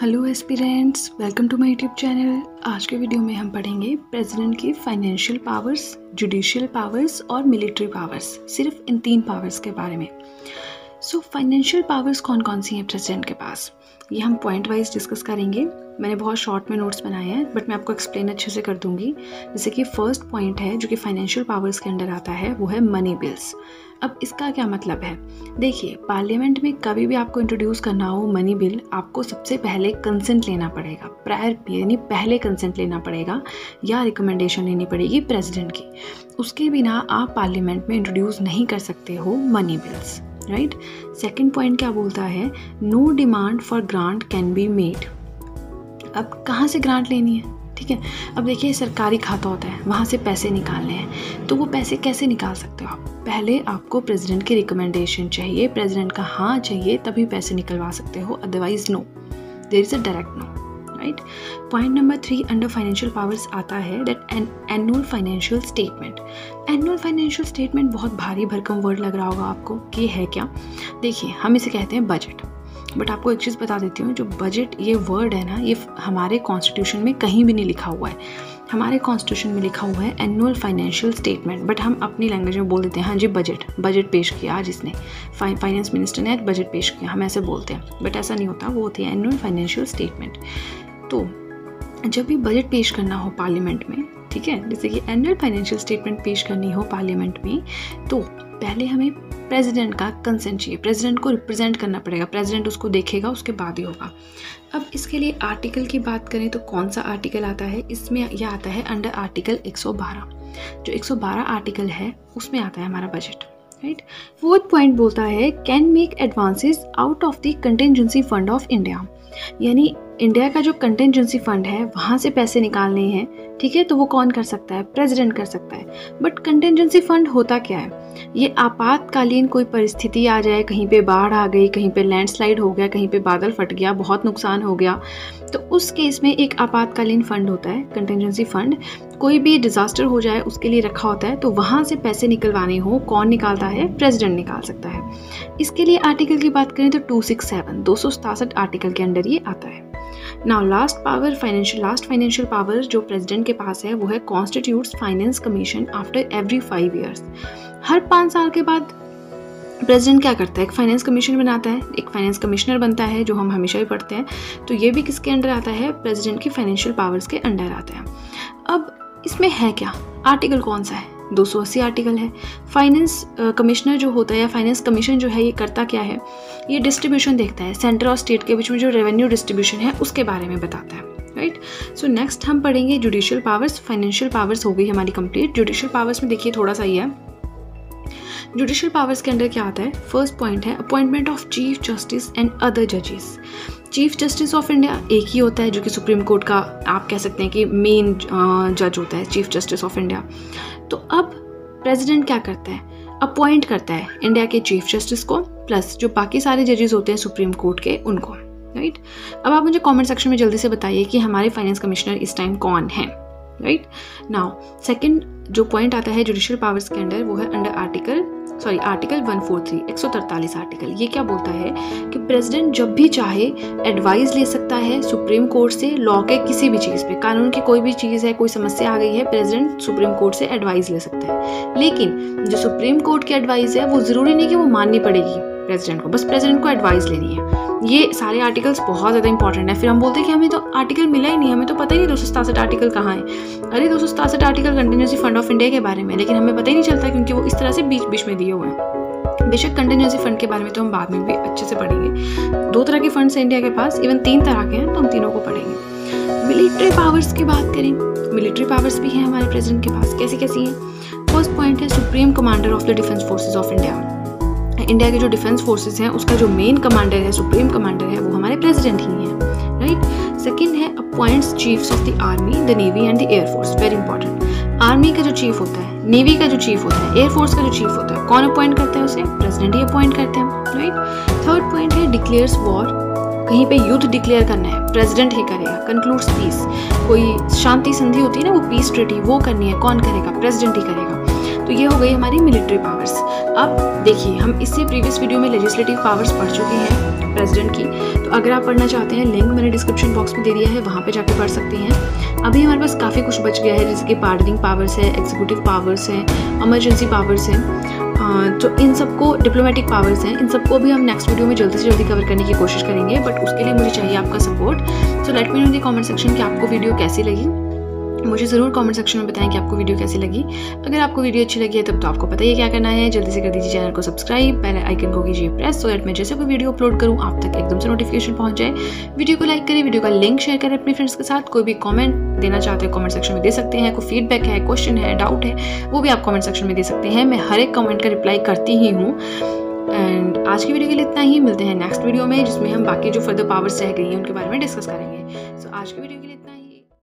Hello aspirants welcome to my YouTube channel आज के video में हम पढ़ेंगे प्रेसिडेंट की फाइनेंशियल पावर्स जुडिशियल पावर्स और मिलिट्री पावर्स सिर्फ़ इन तीन पावर्स के बारे में। सो फाइनेंशियल पावर्स कौन कौन सी हैं प्रेसिडेंट के पास? ये हम पॉइंट वाइज डिस्कस करेंगे। मैंने बहुत शॉर्ट में नोट्स बनाए हैं बट मैं आपको एक्सप्लेन अच्छे से कर दूँगी। जैसे कि फ़र्स्ट पॉइंट है, जो कि फाइनेंशियल पावर्स के अंडर आता है, वो है मनी बिल्स अब इसका क्या मतलब है? देखिए पार्लियामेंट में कभी भी आपको इंट्रोड्यूस करना हो मनी बिल आपको सबसे पहले कंसेंट लेना पड़ेगा। प्रायर यानी पहले कंसेंट लेना पड़ेगा, या रिकमेंडेशन लेनी पड़ेगी प्रेसिडेंट की। उसके बिना आप पार्लियामेंट में इंट्रोड्यूस नहीं कर सकते हो money bills right second point क्या बोलता है? No demand for grant can be made अब कहाँ से ग्रांट लेनी है? ठीक है? अब देखिए, सरकारी खाता होता है, वहाँ से पैसे निकालने हैं। तो वो पैसे कैसे निकाल सकते हो आप? पहले आपको प्रेसिडेंट की रिकमेंडेशन चाहिए। प्रेसिडेंट का हाँ चाहिए, तभी पैसे निकलवा सकते हो otherwise no there is a direct no right point number three under financial powers आता है that annual financial statement annual financial statement बहुत भारी भरकम वर्ड लग रहा होगा आपको, कि है क्या? देखिए, हम इसे कहते हैं बजट बट आपको एक चीज़ बता देती हूँ, जो बजट ये वर्ड है ना, ये हमारे कॉन्स्टिट्यूशन में कहीं भी नहीं लिखा हुआ है. हमारे कॉन्स्टिट्यूशन में लिखा हुआ है एनुअल फाइनेंशियल स्टेटमेंट बट हम अपनी लैंग्वेज में बोल देते हैं हाँ जी बजट बजट पेश किया आज इसने। फाइनेंस मिनिस्टर ने आज बजट पेश किया, हम ऐसे बोलते हैं। बट ऐसा नहीं होता, वो होती है एनुअल फाइनेंशियल स्टेटमेंट तो जब भी बजट पेश करना हो पार्लियामेंट में, ठीक है, जैसे कि एनुअल फाइनेंशियल स्टेटमेंट पेश करनी हो पार्लियामेंट में तो पहले हमें प्रेसिडेंट का कंसेंट चाहिए। प्रेसिडेंट को रिप्रेजेंट करना पड़ेगा। प्रेसिडेंट उसको देखेगा, उसके बाद ही होगा। अब इसके लिए आर्टिकल की बात करें तो कौन सा आर्टिकल आता है? इसमें यह आता है अंडर आर्टिकल 112 जो 112 आर्टिकल है, उसमें आता है हमारा बजट राइट फोर्थ पॉइंट बोलता है can make advances out of the contingency fund of India यानी इंडिया का जो कंटेंजेंसी फंड है, वहाँ से पैसे निकालने हैं, ठीक है? तो वो कौन कर सकता है? प्रेसिडेंट कर सकता है। बट कंटेंजेंसी फंड होता क्या है? ये आपातकालीन कोई परिस्थिति आ जाए, कहीं पे बाढ़ आ गई, कहीं पे लैंडस्लाइड हो गया, कहीं पे बादल फट गया, बहुत नुकसान हो गया तो उस केस में एक आपातकालीन फंड होता है कंटेंजेंसी फंड कोई भी डिज़ास्टर हो जाए, उसके लिए रखा होता है तो वहाँ से पैसे निकलवाने हो, कौन निकालता है? प्रेसिडेंट निकाल सकता है। इसके लिए आर्टिकल की बात करें तो टू सिक्स सेवन दो सौ सतासठ आर्टिकल के अंडर ये आता है। Now last power financial last financial power जो प्रेसिडेंट के पास है, वो है constitute finance commission after every five years हर पाँच साल के बाद प्रेसिडेंट क्या करता है? एक फाइनेंस कमीशन बनाता है। एक फाइनेंस कमिश्नर बनता है, जो हम हमेशा ही पढ़ते हैं। तो ये भी किसके अंडर आता है? प्रेसिडेंट की फाइनेंशियल पावर्स के अंडर आता है। अब इसमें है क्या? आर्टिकल कौन सा है? 280 आर्टिकल है। फाइनेंस कमिश्नर जो होता है या फाइनेंस कमीशन जो है, ये करता क्या है? ये डिस्ट्रीब्यूशन देखता है। सेंटर और स्टेट के बीच में जो रेवेन्यू डिस्ट्रीब्यूशन है, उसके बारे में बताता है। राइट सो नेक्स्ट हम पढ़ेंगे जुडिशियल पावर्स फाइनेंशियल पावर्स हो गई हमारी कंप्लीट जुडिशियल पावर्स में देखिए थोड़ा सा ही है। जुडिशियल पावर्स के अंदर क्या आता है? फ़र्स्ट पॉइंट है appointment of chief justice and other जजेस चीफ जस्टिस ऑफ़ इंडिया एक ही होता है जो कि सुप्रीम कोर्ट का आप कह सकते हैं कि मेन जज होता है, चीफ जस्टिस ऑफ़ इंडिया। तो अब प्रेसिडेंट क्या करता है? अपॉइंट करता है इंडिया के चीफ जस्टिस को प्लस जो बाकी सारे जजेस होते हैं सुप्रीम कोर्ट के, उनको राइट अब आप मुझे कमेंट सेक्शन में जल्दी से बताइए कि हमारे फाइनेंस कमिश्नर इस टाइम कौन है। राइट नाउ सेकंड जो पॉइंट आता है जुडिशियल पावर्स के अंडर वो है under article sorry article 143 143 article ये क्या बोलता है कि प्रेसिडेंट जब भी चाहे एडवाइस ले सकता है सुप्रीम कोर्ट से लॉ के किसी भी चीज़ पे। कानून की कोई भी चीज़ है, कोई समस्या आ गई है प्रेसिडेंट सुप्रीम कोर्ट से एडवाइस ले सकता है। लेकिन जो सुप्रीम कोर्ट की एडवाइस है, वो ज़रूरी नहीं कि वो माननी पड़ेगी। प्रेसिडेंट को। बस प्रेसिडेंट को एडवाइस लेनी है। ये सारे आर्टिकल्स बहुत ज़्यादा इंपॉर्टेंट है। फिर हम बोलते हैं कि हमें तो आर्टिकल मिला ही नहीं हमें तो पता ही नहीं दो सौ सतासठ आर्टिकल कहाँ है। अरे, दो सौ सतासठ article contingency fund of India के बारे में। लेकिन हमें पता ही नहीं चलता क्योंकि वो इस तरह से बीच बीच में दिए हुए हैं। बेशक कंटिन्यूसी फंड के बारे में तो हम बाद में भी अच्छे से पढ़ेंगे। दो तरह के फंड्स हैं इंडिया के पास। इवन तीन तरह के हैं तो हम तीनों को पढ़ेंगे। मिलिट्री पावर्स की बात करें। मिलिट्री पावर्स भी हैं हमारे प्रेसिडेंट के पास। कैसी कैसी हैं? फ़र्स्ट पॉइंट है supreme commander of the defence forces of India India के जो डिफेंस फोर्सेज हैं, उसका जो मेन कमांडर है सुप्रीम कमांडर है, वो हमारे प्रेसिडेंट ही हैं राइट सेकंड है appoints chiefs of the army the navy and the air force very important army का जो चीफ होता है नेवी का जो चीफ होता है एयरफोर्स का जो चीफ होता है, कौन अपॉइंट करता है उसे? प्रेसिडेंट ही अपॉइंट करते हैं राइट थर्ड पॉइंट है डिक्लेयर्स वॉर कहीं पे युद्ध डिक्लेयर करना है प्रेसिडेंट ही करेगा कंक्लूड्स पीस कोई शांति संधि होती है ना, वो पीस ट्रिटी वो करनी है, कौन करेगा? प्रेसिडेंट ही करेगा। तो ये हो गई हमारी मिलिट्री पावर्स अब देखिए, हम इससे प्रीवियस वीडियो में लेजिस्लेटिव पावर्स पढ़ चुके हैं प्रेसिडेंट की। तो अगर आप पढ़ना चाहते हैं लिंक मैंने डिस्क्रिप्शन बॉक्स में दे दिया है, वहाँ पे जाके पढ़ सकते हैं। अभी हमारे पास काफ़ी कुछ बच गया है, जैसे कि पार्डनिंग पावर्स है एग्जीक्यूटिव पावर्स हैं एमरजेंसी पावर्स हैं। तो इन सबको डिप्लोमेटिक पावर्स हैं, इन सबको भी हम नेक्स्ट वीडियो में जल्दी से जल्दी कवर करने की कोशिश करेंगे बट उसके लिए मुझे चाहिए आपका support so let me know the comment section कि आपको वीडियो कैसी लगी। मुझे ज़रूर कमेंट सेक्शन में बताएँ कि आपको वीडियो कैसी लगी। अगर आपको वीडियो अच्छी लगी है तब तो आपको पता ही क्या करना है। जल्दी से कर दीजिए चैनल को सब्सक्राइब पहले आइकन को कीजिए प्रेस सो दैट मैं जैसे कोई वीडियो अपलोड करूँ आप तक एकदम से नोटिफिकेशन पहुँच जाए। वीडियो को लाइक करें वीडियो का लिंक शेयर करें अपने फ्रेंड्स के साथ। कोई भी कॉमेंट देना चाहते हैं कॉमेंट सेक्शन में दे सकते हैं। कोई फीडबैक है क्वेश्चन है डाउट है वो भी आप कॉमेंट सेक्शन में दे सकते हैं। मैं हर एक कॉमेंट का रिप्लाई करती ही हूँ। एंड आज की वीडियो के लिए इतना ही। मिलते हैं नेक्स्ट वीडियो में जिसमें हम बाकी जो फर्दर पावर्स रह गई हैं उनके बारे में डिस्कस करेंगे। सो so, आज की वीडियो के लिए इतना